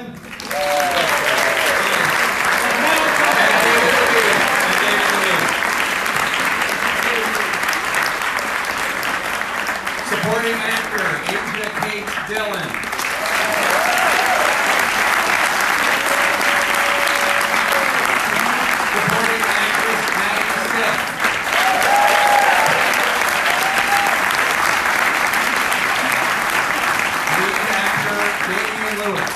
Supporting actor, Asia Kate Dillon. Supporting actress, Maggie Siff. Lead actor, Damian Lewis.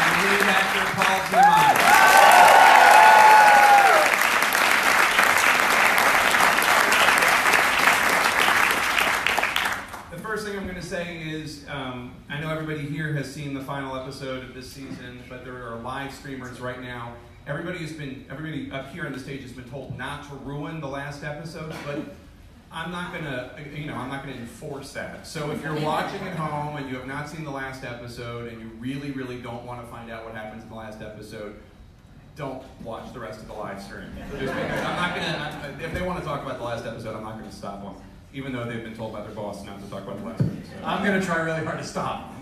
And lead actor, Paul Giamatti. The first thing I'm going to say is um, I know everybody here has seen the final episode of this season, but there are live streamers right now. Everybody has been, everybody up here on the stage has been told not to ruin the last episode, but I'm not going to, you know, I'm not going to enforce that. So if you're watching at home and you have not seen the last episode and you really, really don't want to find out what happens in the last episode, don't watch the rest of the live stream. Just because I'm not gonna. If they want to talk about the last episode, I'm not gonna stop them, even though they've been told by their boss not to talk about the last episode. I'm gonna try really hard to stop.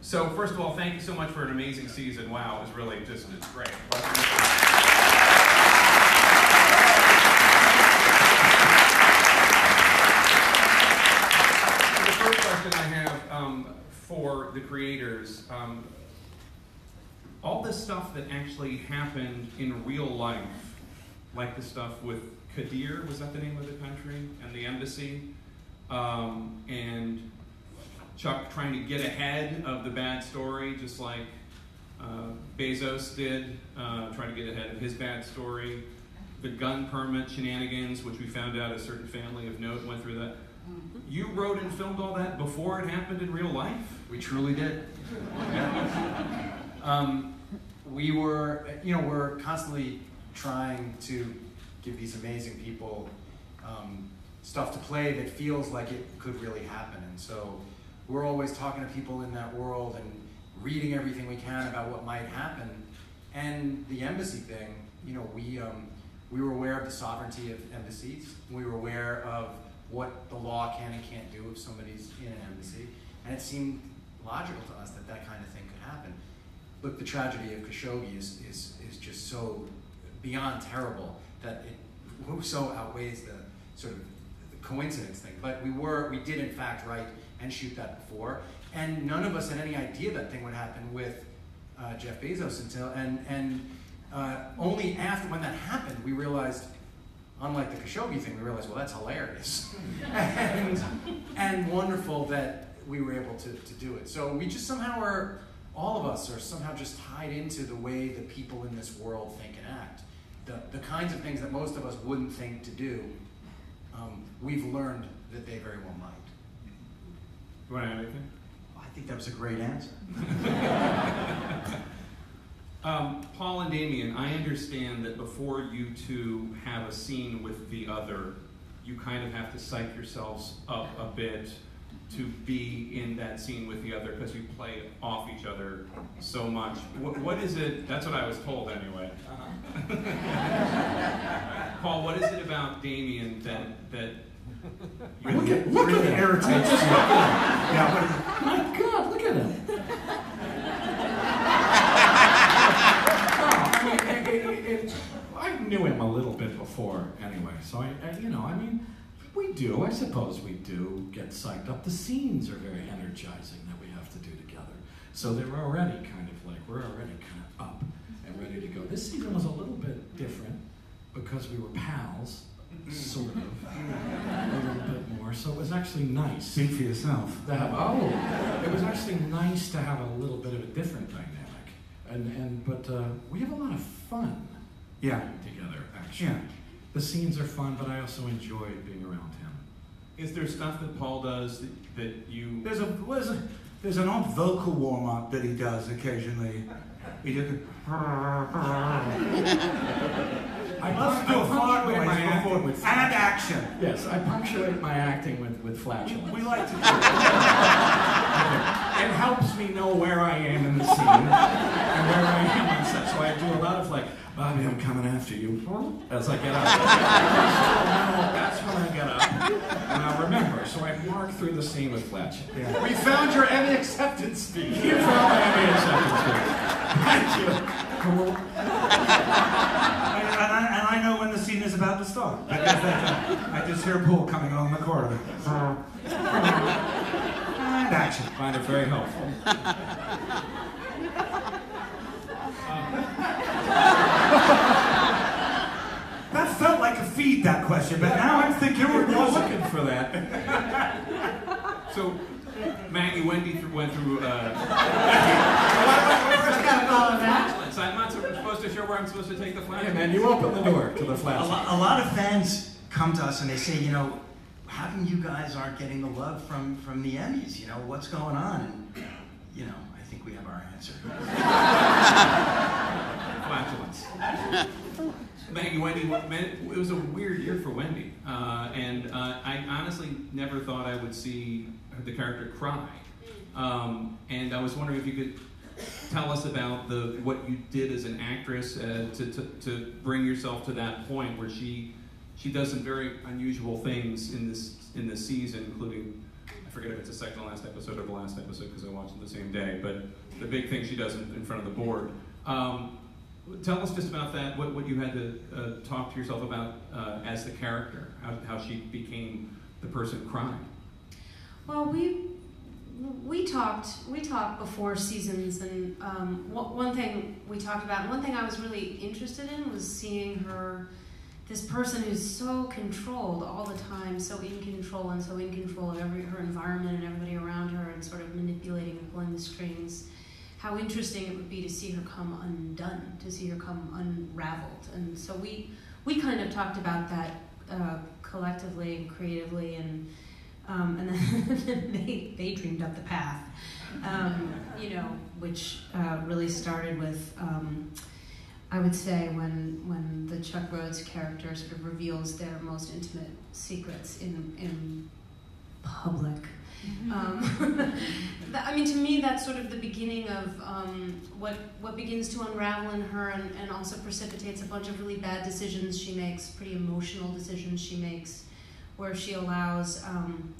So first of all, thank you so much for an amazing season. Wow, it was really just it's great. The first question I have um, for the creators. Um, all this stuff that actually happened in real life, like the stuff with Kadir, was that the name of the country, and the embassy, um, and Chuck trying to get ahead of the bad story, just like uh, Bezos did, uh, trying to get ahead of his bad story. The gun permit shenanigans, which we found out a certain family of note went through that. You wrote and filmed all that before it happened in real life? We truly did. um, we were, you know, we're constantly trying to give these amazing people um, stuff to play that feels like it could really happen. And so we're always talking to people in that world and reading everything we can about what might happen. And the embassy thing, you know, we, um, we were aware of the sovereignty of embassies. We were aware of what the law can and can't do if somebody's in an embassy. And it seemed logical to us that that kind of thing could happen. Look, the tragedy of Khashoggi is, is, is just so beyond terrible that it so outweighs the sort of the coincidence thing. But we were, we did in fact write and shoot that before, and none of us had any idea that thing would happen with uh, Jeff Bezos until, and, and uh, only after when that happened, we realized, unlike the Khashoggi thing, we realized, well, that's hilarious. and, and wonderful that we were able to, to do it. So we just somehow are, all of us are somehow just tied into the way the people in this world think and act. The, the kinds of things that most of us wouldn't think to do, um, we've learned that they very well might. You want to add anything? I think that was a great answer. Um, Paul and Damian, I understand that before you two have a scene with the other, you kind of have to psych yourselves up a bit to be in that scene with the other because you play off each other so much. What, what is it? That's what I was told anyway. Paul, what is it about Damian that that you Look at, look at him. Irritates me. Yeah, but my God, look at him. I mean, it, it, it, I knew him a little bit before anyway, so I, I, you know, I mean, we do, I suppose we do get psyched up. The scenes are very energizing that we have to do together. So they're already kind of like, we're already kind of up and ready to go. This season was a little bit different because we were pals, sort of, a little bit more. So it was actually nice. Speak for yourself. to have oh it was actually nice to have a little bit of a different dynamic and and but uh, we have a lot of fun Yeah. together Yeah. the scenes are fun but i also enjoy being around him is there stuff that Paul does that, that you There's a there's a there's an odd vocal warm up that he does occasionally. He just. I, Let's do a fart noise my acting with and action. yes i punctuate my acting with with flatulence We like to do. it It helps me know where I am in the scene and where I am on set. So I do a lot of like, Bobby, I'm coming after you as I get out. that's when I get up. and I'll remember. So I mark through the scene with Fletch. Yeah. We found your Emmy acceptance speech. You found my Emmy acceptance speech. Thank you. And, and I, and I know when the scene is about to start. I, I just hear Paul coming along the corridor. Uh-huh. And action. Find it very helpful. That felt like a feed, that question, but now I'm thinking You we're were looking for that. So, Maggie, Wendy th- went through. Uh, flatulence. I'm not supposed to sure where I'm supposed to take the Hey flatulence. man, you open the door to the A, lo- a lot of fans come to us and they say, you know, how come you guys aren't getting the love from, from the Emmys? You know, what's going on? And, you know, I think we have our answer. flatulence. Maggie, Wendy, it was a weird year for Wendy, uh, and uh, I honestly never thought I would see the character cry. Um, and I was wondering if you could tell us about the what you did as an actress uh, to, to, to bring yourself to that point where she she does some very unusual things in this in this season, including I forget if it's the second to last episode or the last episode because I watched it the same day, but the big thing she does in, in front of the board. Um, tell us just about that. What, what you had to uh, talk to yourself about uh, as the character, how, how she became the person crying. Well, we we talked we talked before seasons, and um, one one thing we talked about, one thing I was really interested in was seeing her, this person who's so controlled all the time, so in control, and so in control of every her environment and everybody around her, and sort of manipulating and pulling the strings. How interesting it would be to see her come undone, to see her come unraveled, and so we we kind of talked about that uh, collectively and creatively, and um, and then they, they dreamed up the path, um, you know, which uh, really started with, um, I would say, when when the Chuck Rhodes character sort of reveals their most intimate secrets in in public. Um, that- I mean, to me, that's sort of the beginning of um, what what begins to unravel in her, and, and also precipitates a bunch of really bad decisions she makes, pretty emotional decisions she makes, where she allows, um,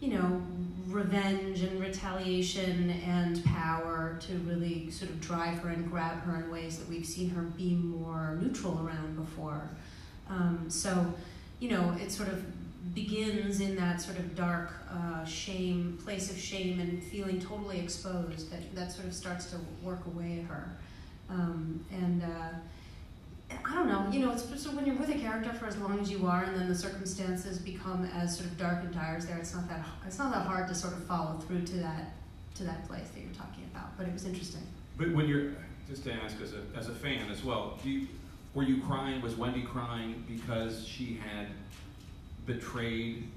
you know, revenge and retaliation and power to really sort of drive her and grab her in ways that we've seen her be more neutral around before. Um, so, you know, it's sort of begins in that sort of dark uh, shame, place of shame, and feeling totally exposed. That that sort of starts to work away at her, um, and. Uh, I don't know, you know, it's so when you're with a character for as long as you are, and then the circumstances become as sort of dark and dire as there. It's not that it's not that hard to sort of follow through to that to that place that you're talking about. But it was interesting. But when you're, just to ask as a, as a fan as well, you, were you crying? Was Wendy crying because she had betrayed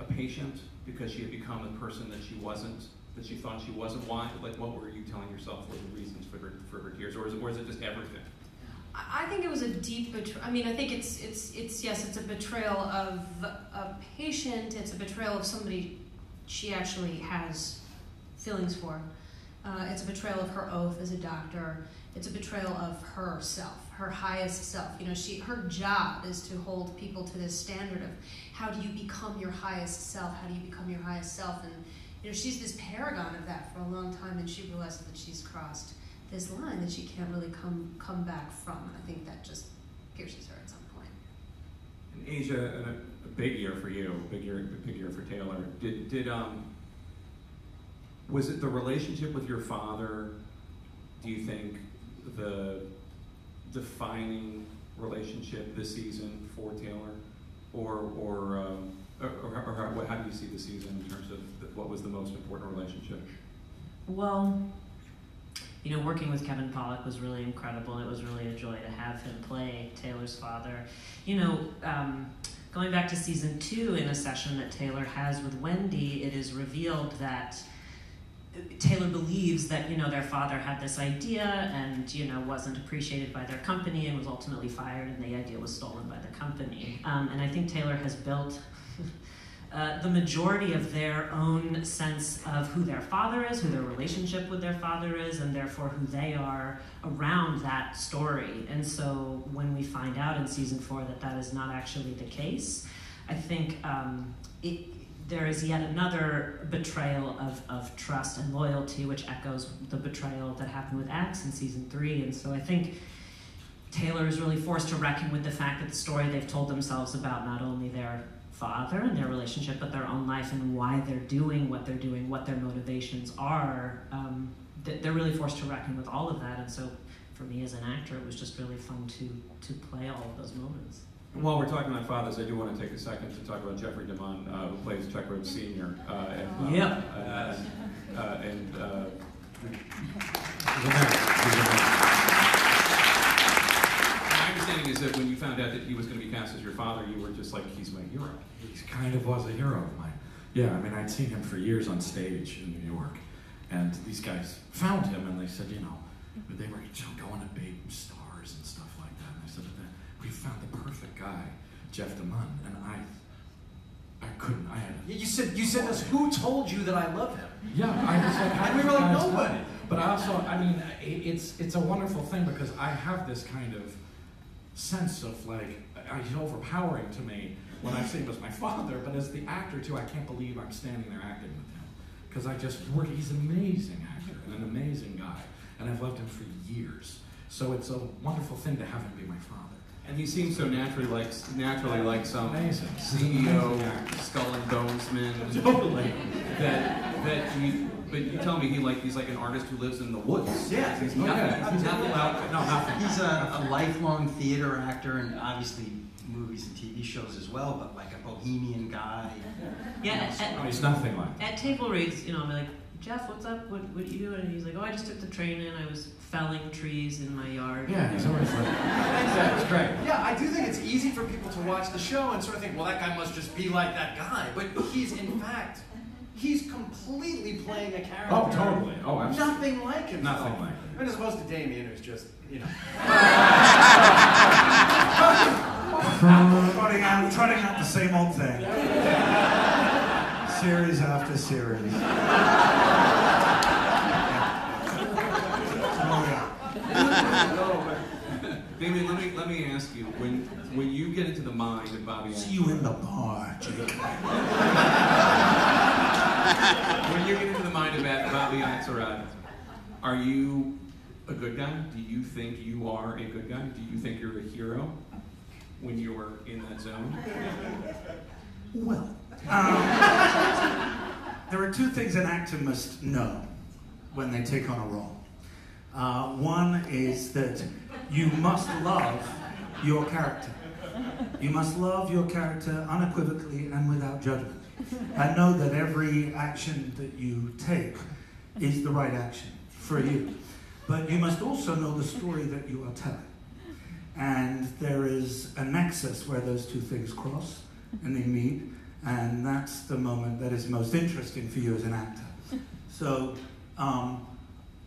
a patient because she had become the person that she wasn't, that she thought she wasn't? Why? Like, what were you telling yourself were the reasons for her for her tears, or is it, or is it just everything? I think it was a deep betrayal. I mean, I think it's it's it's yes, it's a betrayal of a patient. It's a betrayal of somebody she actually has feelings for. Uh, it's a betrayal of her oath as a doctor. It's a betrayal of herself, her highest self. You know, she her job is to hold people to this standard of how do you become your highest self? How do you become your highest self? And you know, she's this paragon of that for a long time, and she realizes that she's crossed this line that she can't really come come back from. And I think that just pierces her at some point. And Asia, a, a big year for you, big year, big year for Taylor. Did did um was it the relationship with your father? Do you think the defining relationship this season for Taylor, or or um, or, or, or how, do you see the season in terms of what was the most important relationship? Well, you know, working with Kevin Pollak was really incredible. It was really a joy to have him play Taylor's father. You know, um, going back to season two, in a session that Taylor has with Wendy, it is revealed that Taylor believes that you know their father had this idea and you know wasn't appreciated by their company and was ultimately fired, and the idea was stolen by the company. Um, and I think Taylor has built uh, the majority of their own sense of who their father is, who their relationship with their father is, and therefore who they are around that story. And so when we find out in season four that that is not actually the case, I think um, it, there is yet another betrayal of, of trust and loyalty, which echoes the betrayal that happened with Axe in season three. And so I think Taylor is really forced to reckon with the fact that the story they've told themselves about not only their father and their relationship, but their own life and why they're doing what they're doing, what their motivations are. Um, they're really forced to reckon with all of that. And so for me as an actor, it was just really fun to, to play all of those moments. And while we're talking about fathers, I do want to take a second to talk about Jeffrey DeMunn, uh, who plays Chuck Rhodes Sr. Uh, and, uh, Yeah. uh, and uh, He's a man. He's a man. my understanding is that when you found out that he was going to be cast as your father, you were just like, he's my hero. He kind of was a hero of mine. Yeah, I mean, I'd seen him for years on stage in New York, and these guys found him and they said, you know, they were going to big stars we found the perfect guy, Jeff DeMunn, and I, I couldn't. I had. You said you said this. Who told you that I love him? Yeah, I was like, And we were like, nobody. know? But I also, I mean, it's it's a wonderful thing because I have this kind of sense of like, uh, he's overpowering to me when I see him as my father, but as the actor too, I can't believe I'm standing there acting with him because I just work. He's an amazing actor and an amazing guy, and I've loved him for years. So it's a wonderful thing to have him be my father. And he seems so naturally like naturally like some Amazing. CEO, skull and bonesman. Totally. That that you. But you tell me he like he's like an artist who lives in the woods. Yeah. He's Oh, nothing. yeah. He's nothing about No, nothing. He's a, a lifelong theater actor and obviously movies and TV shows as well, but like a bohemian guy. Yeah, No, at, oh, he's nothing like. at table reads, you know, I'm like, Jeff, what's up? What, what are you doing? And he's like, oh, I just took the train in. I was felling trees in my yard. Yeah, he's always like. That's great. Yeah, I do think it's easy for people to watch the show and sort of think, well, that guy must just be like that guy. But he's, in fact, he's completely playing a character. Oh, totally. Oh, absolutely. Nothing like him. Nothing like him. I mean, as opposed to Damian, who's just, you know. trotting out, trotting out the same old thing. Series after series. Oh, yeah. Damian, let me let me ask you when when you get into the mind of Bobby. See you in the bar, when you get into the mind of that Bobby Axelrod, are you a good guy? Do you think you are a good guy? Do you think you're a hero when you're in that zone? Well, um, there are two things an actor must know when they take on a role. Uh, one is that you must love your character. You must love your character unequivocally and without judgment. And know that every action that you take is the right action for you. But you must also know the story that you are telling. And there is a nexus where those two things cross and they meet, and that's the moment that is most interesting for you as an actor. So, um,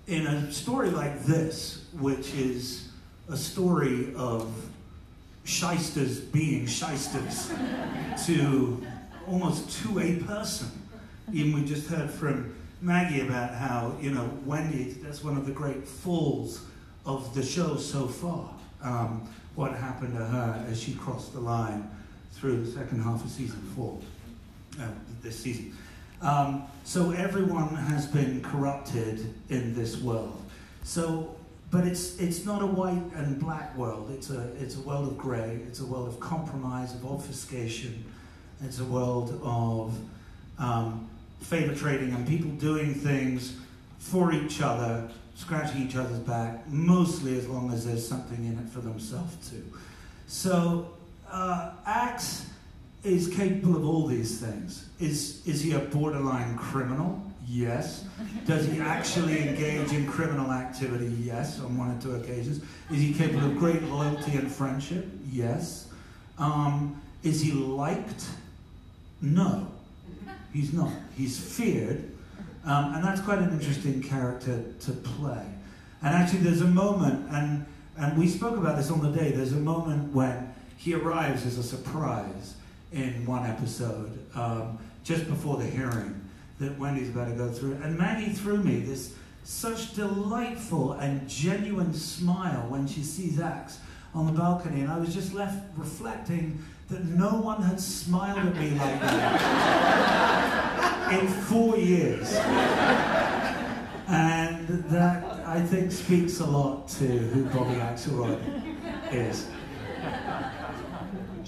in a story like this, which is a story of shysters being shysters to almost to a person, even we just heard from Maggie about how, you know, Wendy, that's one of the great falls of the show so far. Um, what happened to her as she crossed the line through the second half of season four, uh, this season. Um, so everyone has been corrupted in this world. So, but it's it's not a white and black world. It's a it's a world of grey. It's a world of compromise, of obfuscation. It's a world of um, favor trading and people doing things for each other, scratching each other's back. Mostly as long as there's something in it for themselves too. So, uh, Axe is capable of all these things. Is, is he a borderline criminal? Yes. Does he actually engage in criminal activity? Yes, on one or two occasions. Is he capable of great loyalty and friendship? Yes. Um, is he liked? No, he's not. He's feared, um, and that's quite an interesting character to play. And actually, there's a moment, and, and we spoke about this on the day, there's a moment when he arrives as a surprise in one episode, um, just before the hearing that Wendy's about to go through. And Maggie threw me this such delightful and genuine smile when she sees Axe on the balcony. And I was just left reflecting that no one had smiled at me like that in four years. And that, I think, speaks a lot to who Bobby Axelrod is.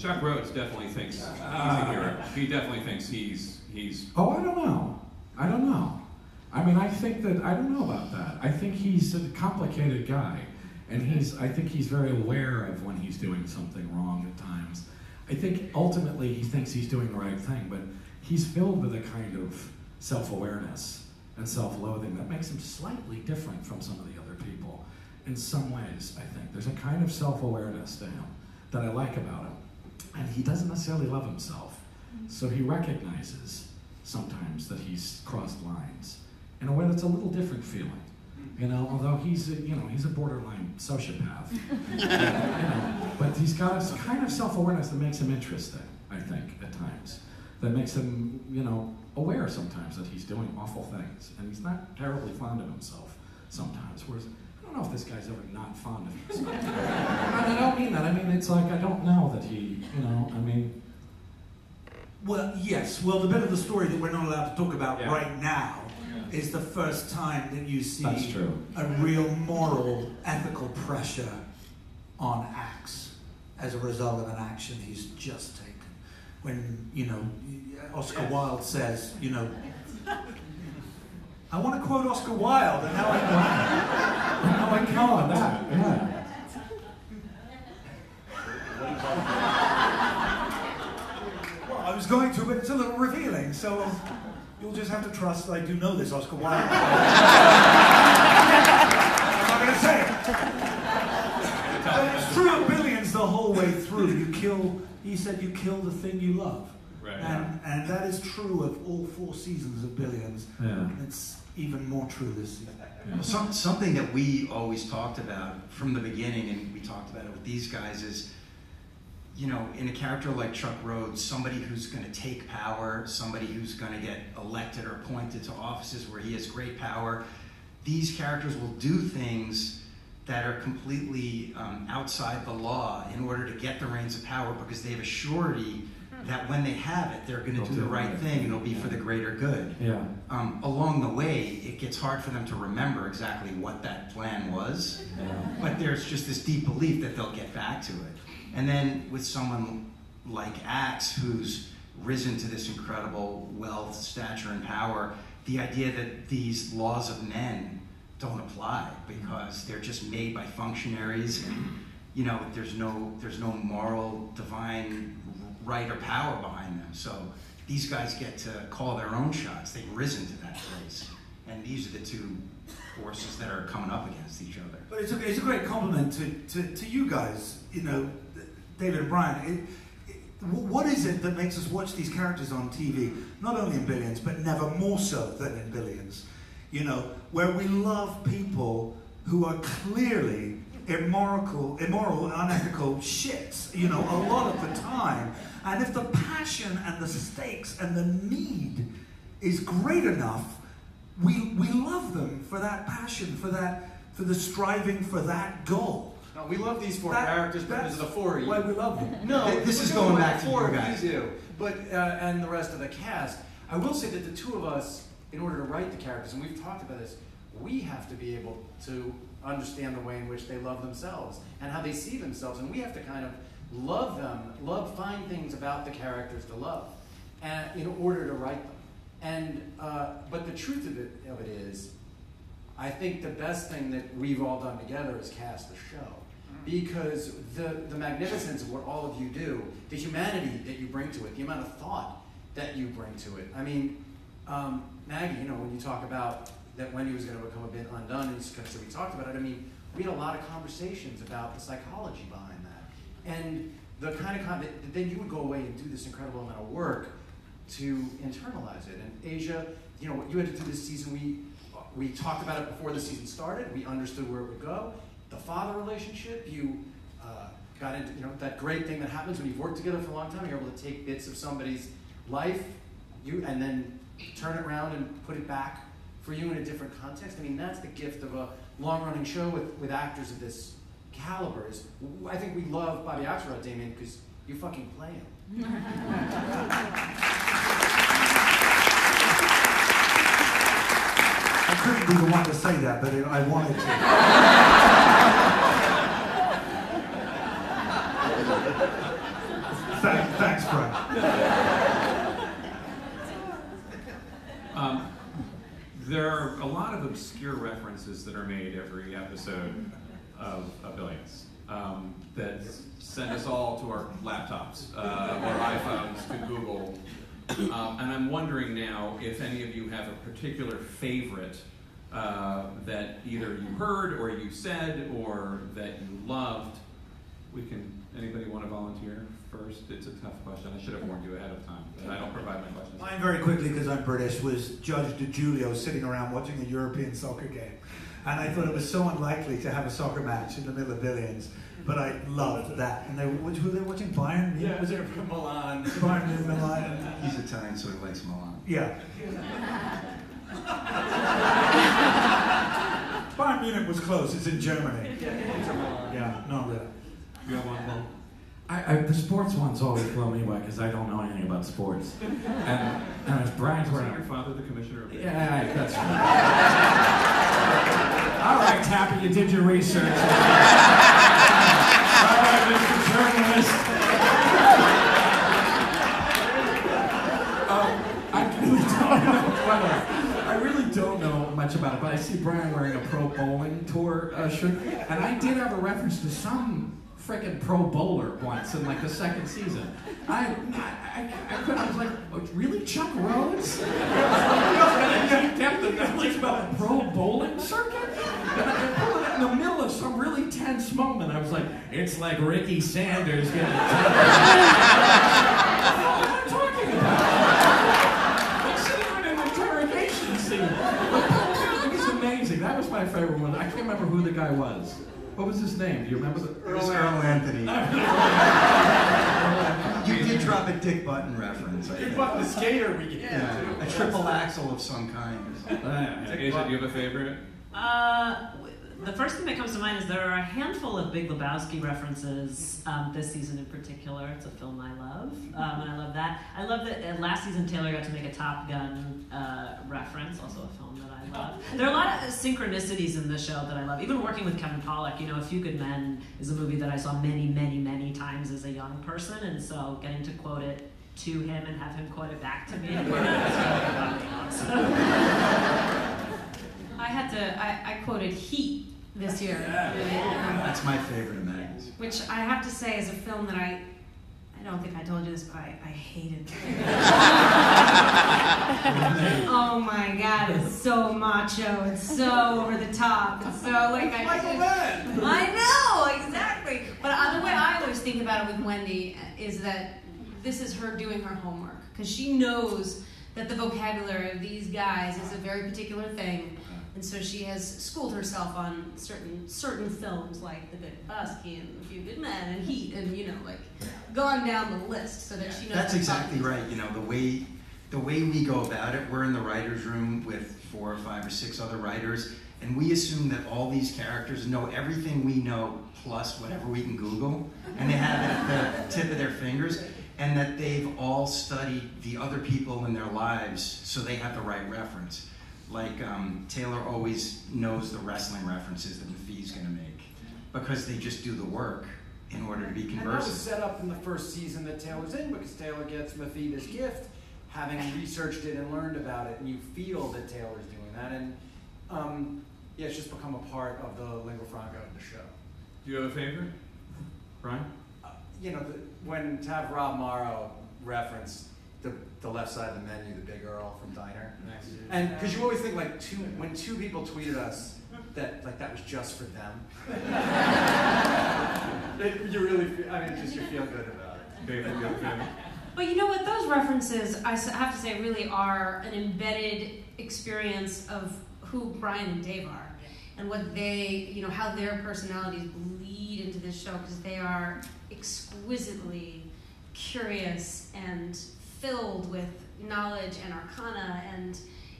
Chuck Rhodes definitely thinks he's a hero. Ah. He definitely thinks he's he's. Oh, I don't know. I don't know. I mean, I think that I don't know about that. I think he's a complicated guy, and he's. I think he's very aware of when he's doing something wrong at times. I think ultimately he thinks he's doing the right thing, but he's filled with a kind of self-awareness and self-loathing that makes him slightly different from some of the other people. In some ways, I think there's a kind of self-awareness to him that I like about him, and he doesn't necessarily love himself. So he recognizes sometimes that he's crossed lines in a way that's a little different feeling. You know, although he's a, you know he's a borderline sociopath, you know, but he's got a kind of self-awareness that makes him interesting. I think at times that makes him you know aware sometimes that he's doing awful things, and he's not terribly fond of himself sometimes. Whereas I don't know if this guy's ever not fond of himself. and I don't mean that. I mean it's like I don't know that he you know I mean Well, yes. Well, the bit of the story that we're not allowed to talk about Yeah. right now is the first time that you see a real moral, ethical pressure on Axe as a result of an action he's just taken. When, you know, Oscar Wilde says, you know, I want to quote Oscar Wilde, and now I now I come on can't. that yeah. Well, I was going to, but it's a little revealing, so you'll just have to trust I do know this Oscar Wilde. I'm not going to say it. But it's true of billions the whole way through. You kill, he said, you kill the thing you love. Right. And, and that is true of all four seasons of Billions. Yeah. It's even more true this season. Well, some, something that we always talked about from the beginning, and we talked about it with these guys, is you know, in a character like Chuck Rhodes, somebody who's going to take power, somebody who's going to get elected or appointed to offices where he has great power, these characters will do things that are completely um, outside the law in order to get the reins of power because they have a surety that when they have it, they're going to They'll do the right thing and it'll be for the greater good Yeah. um, along the way, it gets hard for them to remember exactly what that plan was. But there's just this deep belief that they'll get back to it. And then with someone like Axe, who's risen to this incredible wealth, stature, and power, the idea that these laws of men don't apply because they're just made by functionaries and you know there's no there's no moral divine right or power behind them. So these guys get to call their own shots. They've risen to that place. And these are the two forces that are coming up against each other. But it's a, it's a great compliment to, to, to you guys, you know, David and Brian. It, what is it that makes us watch these characters on TV, not only in Billions, but never more so than in Billions? You know, where we love people who are clearly immoral, immoral unethical shits, you know, a lot of the time. And if the passion and the stakes and the need is great enough, we, we love them for that passion, for that, for the striving for that goal. No, we love these four That- characters because that's of the four of you. Why we love them. No, Th- this is going back to four you of guys. do, but uh, and the rest of the cast. I will say that the two of us, in order to write the characters, and we've talked about this, we have to be able to understand the way in which they love themselves and how they see themselves, and we have to kind of love them, love, find things about the characters to love, and in order to write them. And uh, but the truth of it of it is, I think the best thing that we've all done together is cast the show. Because the, the magnificence of what all of you do, the humanity that you bring to it, the amount of thought that you bring to it. I mean, um, Maggie, you know, when you talk about that Wendy was going to become a bit undone, and so we talked about it, I mean, we had a lot of conversations about the psychology behind that. And the kind of, con- that then you would go away and do this incredible amount of work to internalize it. And Asia, you know, what you had to do this season, we we talked about it before the season started. We understood where it would go. The father relationship, you uh, got into, you know, that great thing that happens when you've worked together for a long time. You're able to take bits of somebody's life, you, and then turn it around and put it back for you in a different context. I mean, that's the gift of a long-running show with, with actors of this caliber. Is I think we love Bobby Axelrod, Damian, because you fucking play him. I couldn't be the one to say that, but it, I wanted to. Thank, thanks, Brian. Um, there are a lot of obscure that are made every episode of, of Billions um, that send us all to our laptops uh, or iPhones to Google. Um, and I'm wondering now if any of you have a particular favorite uh, that either you heard or you said or that you loved. We can. Anybody want to volunteer first? It's a tough question. I should have warned you ahead of time, but I don't provide my questions. Mine, very quickly, because I'm British, was Judge DiGiulio sitting around watching a European soccer game. And I thought it was so unlikely to have a soccer match in the middle of billions, but I loved that. And they were, were they watching? Bayern? Yeah, was they're it from Milan. Bayern and Milan? He's Italian, so he likes Milan. Yeah. Bayern Munich was close. It's in Germany. Yeah, not really. You have one, Paul? I, I, the sports ones always blow me away because I don't know anything about sports. And, and as Brian's wearing your father the commissioner of Yeah, that's right. All right, Tappy, you did your research. All right, Mr. Journalist. Um, I really don't know. what, I really don't know much about it, but I see Brian wearing a pro bowling tour uh, shirt, and I did have a reference to some freaking pro bowler once in like the second season. I, I, I, I, I was like, oh, really, Chuck Rhodes? knowledge about pro bowling circuit? I in the middle of some really tense moment. I was like, it's like Ricky Sanders getting What am I talking about? I'm an interrogation scene. Was amazing. That was my favorite one. I can't remember who the guy was. What was his name? Do you remember? The, It was Earl Anthony. you did drop a Dick Button reference. I Dick. Button, the skater we get. Yeah, a triple axel of some kind. Uh, Asia, do you have a favorite? Uh, the first thing that comes to mind is there are a handful of Big Lebowski references um, this season in particular. It's a film I love, um, and I love that. I love that uh, last season Taylor got to make a Top Gun uh, reference, also a film that I love. There are a lot of synchronicities in the show that I love. Even working with Kevin Pollak, you know, A Few Good Men is a movie that I saw many, many, many times as a young person, and so getting to quote it to him and have him quote it back to me. it's really awesome. I had to. I, I quoted Heat this year, That's my favorite of Maggie's. which I have to say is a film that I. I don't think I told you this, but I, I hated. oh my god, it's so macho. It's so over the top. It's so like I. Michael Mann. I know exactly. But uh, the way I always think about it with Wendy is that this is her doing her homework because she knows that the vocabulary of these guys is a very particular thing, and so she has schooled herself on certain certain films like The Big Lebowski and A Few Good Men and Heat, and you know, like gone down the list so that she knows. That's exactly right. You know, the way the way we go about it, we're in the writers' room with four or five or six other writers, and we assume that all these characters know everything we know plus whatever we can Google, and they have it at the tip of their fingers, and that they've all studied the other people in their lives so they have the right reference. Like um, Taylor always knows the wrestling references that Mafee's going to make because they just do the work in order to be conversant. And that was set up in the first season that Taylor's in because Taylor gets Mafee this gift, having researched it and learned about it, and you feel that Taylor's doing that. And um, yeah, it's just become a part of the lingua franca of the show. Do you have a favorite? Brian? Uh, you know, the, when to have Rob Morrow reference the, the left side of the menu, the big Earl from Diner, and because you always think like two when two people tweeted us that like that was just for them. It- you really, feel, I mean, just you feel good about it. Favorite? You have? But you know what? Those references, I have to say, really are an embedded experience of who Brian and Dave are, and what they, you know, how their personalities bleed into this show because they are exquisitely curious and filled with knowledge and arcana and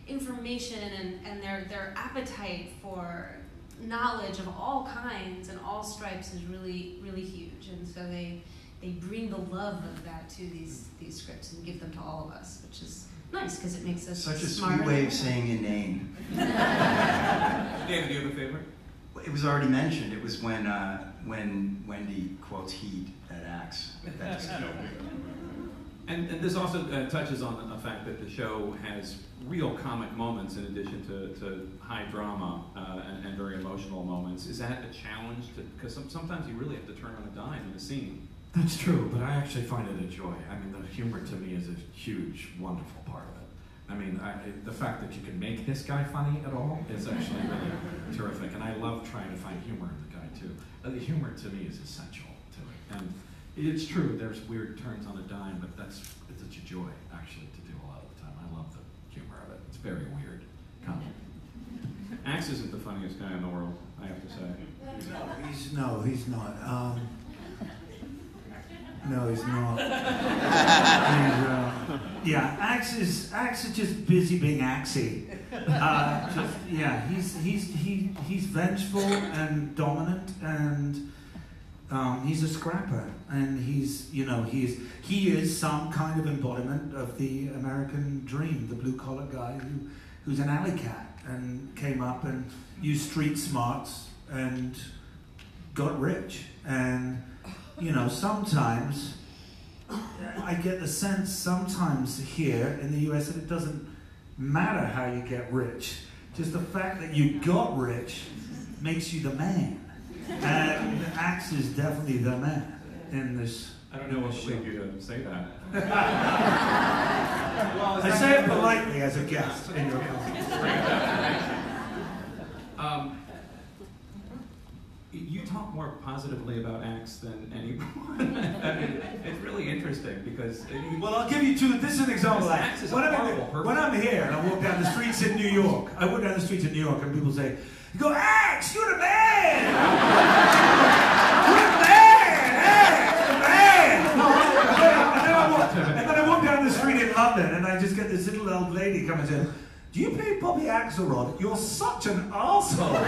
information and, and their their appetite for knowledge of all kinds and all stripes is really really huge and so they they bring the love of that to these these scripts and give them to all of us, which is nice because it makes us Such a sweet way of saying inane. David, do you have a favorite? It was already mentioned. It was when uh, when Wendy quotes "heat" at Axe. That just killed me. And, and this also uh, touches on the fact that the show has real comic moments in addition to, to high drama uh, and, and very emotional moments. Is that a challenge? Because some, sometimes you really have to turn on a dime in a scene. That's true, but I actually find it a joy. I mean, the humor to me is a huge, wonderful part of it. I mean, I, the fact that you can make this guy funny at all is actually really terrific, and I love trying to find humor in the guy too. Uh, the humor to me is essential to it, and it's true. There's weird turns on a dime, but that's it's such a joy actually to do a lot of the time. I love the humor of it. It's very weird. Comedy. Axe isn't the funniest guy in the world, I have to say. No, he's no, he's not. Um, no, he's not. He's, uh, yeah, Axe is Axe is just busy being Axey. Uh, just yeah, he's he's he he's vengeful and dominant and. Um, he's a scrapper, and he's, you know, he's he is some kind of embodiment of the American dream, the blue collar guy who, who's an alley cat and came up and used street smarts and got rich. And you know, sometimes I get the sense sometimes here in the U.S. that it doesn't matter how you get rich. Just the fact that you got rich makes you the man. And Axe is definitely the man in this. I don't know what would lead you to say that. I say it politely as a guest in your company. Um, you talk more positively about Axe than anyone. I mean, it's really interesting because he- Well, I'll give you two. This is an example. Like, Axe is a when, I'm in horrible the- person. when I'm here and I walk down the streets in New York, I walk down the streets in New York and people say, "You go, Axe, you're the man. you're the man, Axe, the man." And then, I walk, and then I walk down the street in London and I just get this little old lady and say, "Do you play Bobby Axelrod? You're such an asshole."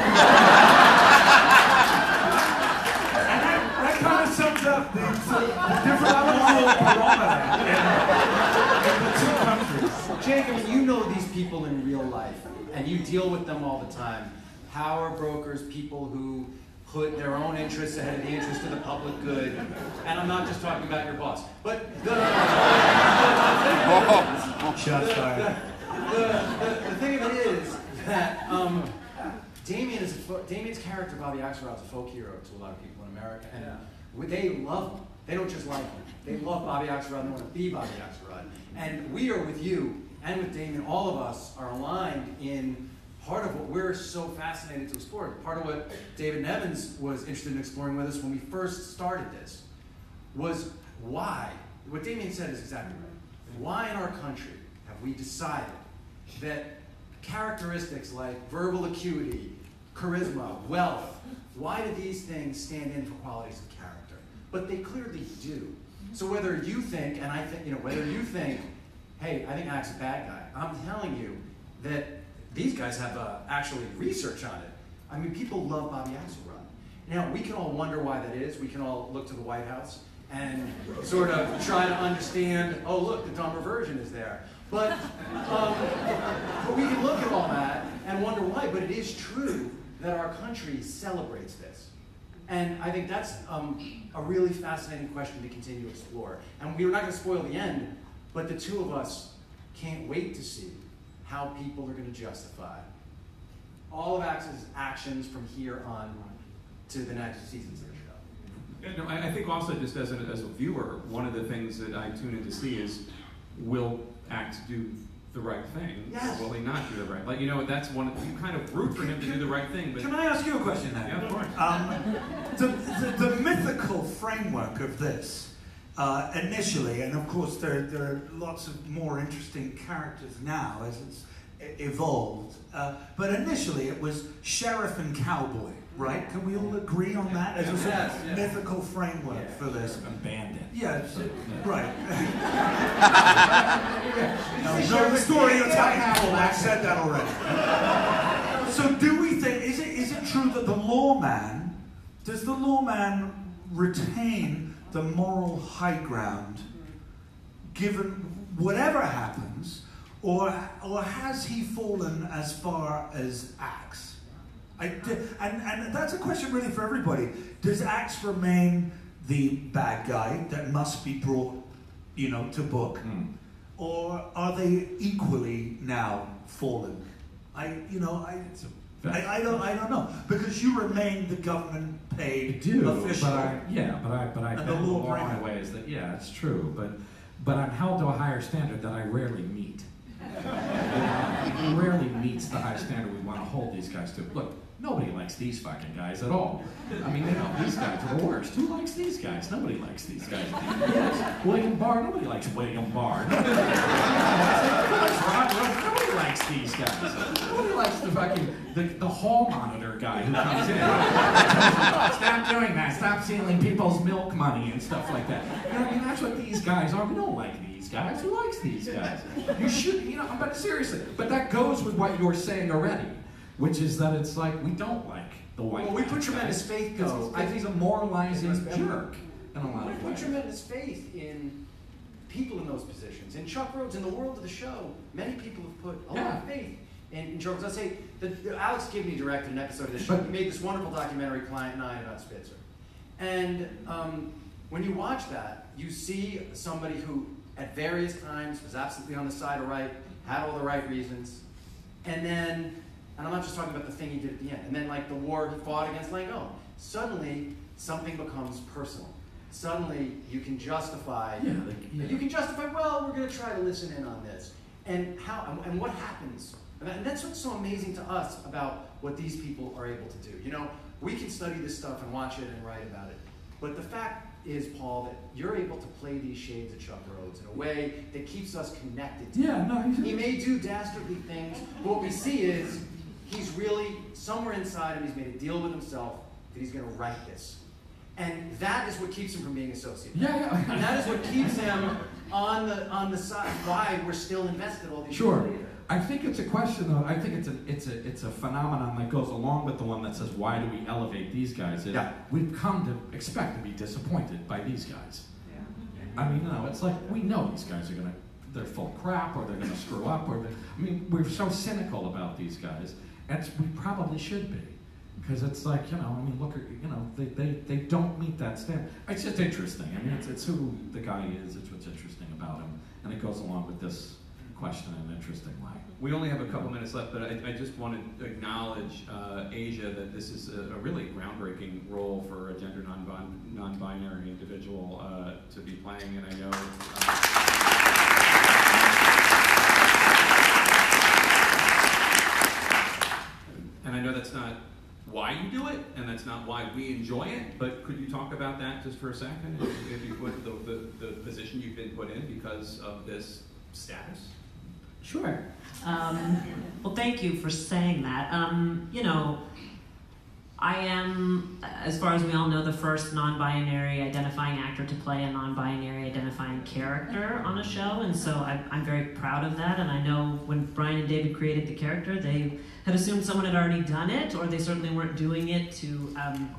And that, that kind of sums up the, the different moral barometer in, in the two countries. Mean, you know these people in real life, and you deal with them all the time. Power brokers, people who put their own interests ahead of the interest of the public good. And I'm not just talking about your boss. But the, Shots fired. the, the, the thing of it is that um, Damian is a fo- Damian's character, Bobby Axelrod's a folk hero to a lot of people in America, and we- they love him. They don't just like him. They love Bobby Axelrod. They want to be Bobby Axelrod. And we are with you and with Damian. All of us are aligned in part of what we're so fascinated to explore. Part of what David Nevins was interested in exploring with us when we first started this was why. What Damian said is exactly right. Why in our country have we decided that characteristics like verbal acuity, charisma, wealth, why do these things stand in for qualities of character? But they clearly do. So whether you think, and I think, you know, whether you think, hey, I think Axe a bad guy, I'm telling you that these guys have uh, actually research on it. I mean, people love Bobby Axelrod. Now, we can all wonder why that is. We can all look to the White House and sort of try to understand, oh, look, the dumber version is there. But, um, but we can look at all that and wonder why. But it is true that our country celebrates this. And I think that's um, a really fascinating question to continue to explore. And we're not going to spoil the end, but the two of us can't wait to see how people are going to justify all of Axe's actions from here on to the next seasons of the show. Yeah, no, I, I think also just as a, as a viewer, one of the things that I tune in to see is will Axe do the right thing? Yes. Or will he not do the right? Like you know, that's one. Of, you kind of root for him to do the right thing, but Can I ask you a question then? yeah, of course. Um, the, the, the mythical framework of this, uh, initially, and of course there, there are lots of more interesting characters now as it's evolved, uh, but initially it was sheriff and cowboy, right? Can we all agree on that as a sort Yes, of yes. mythical framework for this? And banned it. Yeah, right. no, the story you're telling, Paul, I said that already. So do we think, is it, is it true that the lawman, does the lawman retain the moral high ground given whatever happens, or, or has he fallen as far as Axe? I, and, and that's a question really for everybody. Does Axe remain the bad guy that must be brought, you know, to book? Hmm. Or are they equally now fallen? I, you know, I, It's a I, I don't, I don't know because you remain the government I paid do, official. but I, yeah, but I, but I And bend the the law law in ways that, yeah, it's true, but, but I'm held to a higher standard that I rarely meet. He rarely meets the high standard we want to hold these guys to. Look, nobody likes these fucking guys at all. I mean, know these guys are the worst. Who likes these guys? Nobody likes these guys. Yes, William Barr. Nobody likes William Barr. Nobody likes. Nobody likes these guys. Nobody likes the fucking the, the hall monitor guy who comes in. Stop doing that. Stop stealing people's milk money and stuff like that. You know, I mean, that's what these guys are. We don't like these guys. Who likes these guys? You should, you know, but seriously. But that goes with what you're saying already, which is that it's like we don't like the white. Well, we put guy. tremendous faith, though. he's, 'cause he's a moralizing jerk in a lot We of put tremendous faith in people in those positions. In Chuck Rhodes, in the world of the show, many people have put a lot of faith in, in Chuck Rhodes. Let's say the, the Alex Gibney directed an episode of the show. But- he made this wonderful documentary, Client Nine, about Spitzer. And um, when you watch that, you see somebody who, at various times, was absolutely on the side of right, had all the right reasons, and then, and I'm not just talking about the thing he did at the end, and then like the war he fought against Langone. Suddenly, something becomes personal. Suddenly, you can justify. Yeah, like, yeah. You can justify. Well, we're going to try to listen in on this, and how and, what happens. And, that's what's so amazing to us about what these people are able to do. You know, we can study this stuff and watch it and write about it, but the fact is, Paul, that you're able to play these shades of Chuck Rhodes in a way that keeps us connected to him. Yeah, no, he's, He may do dastardly things, but what we see is he's really somewhere inside him. He's made a deal with himself that he's going to write this, and that is what keeps him from being associated. yeah, yeah. And that is what keeps him on the on the side. Why we're still invested all these Sure. years later. I think it's a question though. I think it's a it's a it's a phenomenon that goes along with the one that says why do we elevate these guys? Is Yeah. We've come to expect to be disappointed by these guys. I mean, no, it's like we know these guys are gonna they're full crap or they're gonna screw up or they, I mean we're so cynical about these guys, we probably should be. Because it's like, you know, I mean, look at, you know, they, they, they don't meet that standard. It's just interesting. I mean, it's, it's who the guy is, it's what's interesting about him. And it goes along with this question in an interesting way. We only have a couple minutes left, but I, I just want to acknowledge uh, Asia that this is a, a really groundbreaking role for a gender non non-binary individual uh, to be playing, and I know. Uh, and I know that's not why you do it, and that's not why we enjoy it. But could you talk about that just for a second? If, if you put the, the, the position you've been put in because of this status. Sure. Um, well, thank you for saying that. Um, you know, I am, as far as we all know, the first non binary identifying actor to play a non binary identifying character on a show, and so I'm, I'm very proud of that. And I know when Brian and David created the character, they had assumed someone had already done it, or they certainly weren't doing it to. Um,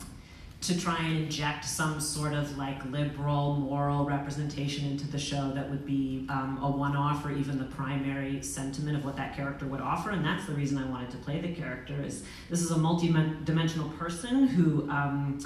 to try and inject some sort of like liberal moral representation into the show that would be um, a one-off or even the primary sentiment of what that character would offer and that's the reason i wanted to play the character is this is a multi-dimensional person who um,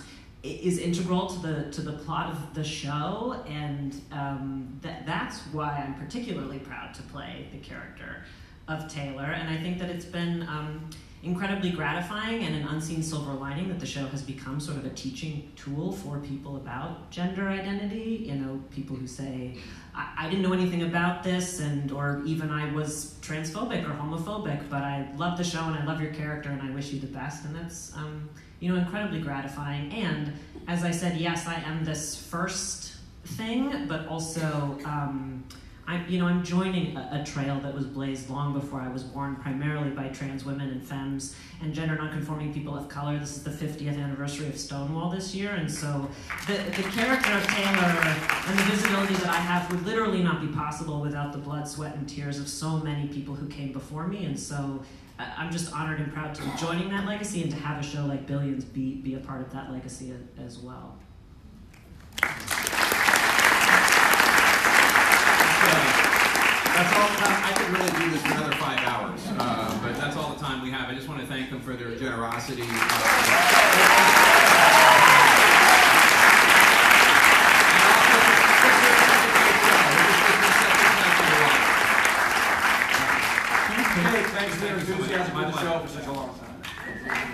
is integral to the to the plot of the show and um, that that's why i'm particularly proud to play the character of taylor and i think that it's been um, incredibly gratifying and an unseen silver lining that the show has become sort of a teaching tool for people about gender identity. You know, people who say, I, I didn't know anything about this, and or even I was transphobic or homophobic, but I love the show and I love your character and I wish you the best. And that's, um, you know, incredibly gratifying. And as I said, yes, I am this first thing, but also. Um, I'm, you know, I'm joining a, a trail that was blazed long before I was born, primarily by trans women and femmes and gender nonconforming people of color. This is the 50th anniversary of Stonewall this year, and so the, the character of Taylor and the visibility that I have would literally not be possible without the blood, sweat, and tears of so many people who came before me, and so I- I'm just honored and proud to be joining that legacy and to have a show like Billions be, be a part of that legacy as well. That's all the time. I could really do this for another five hours, uh, but that's all the time we have. I just want to thank them for their generosity. Okay, thanks for the Thank you enthusiasm for the show for such a long time.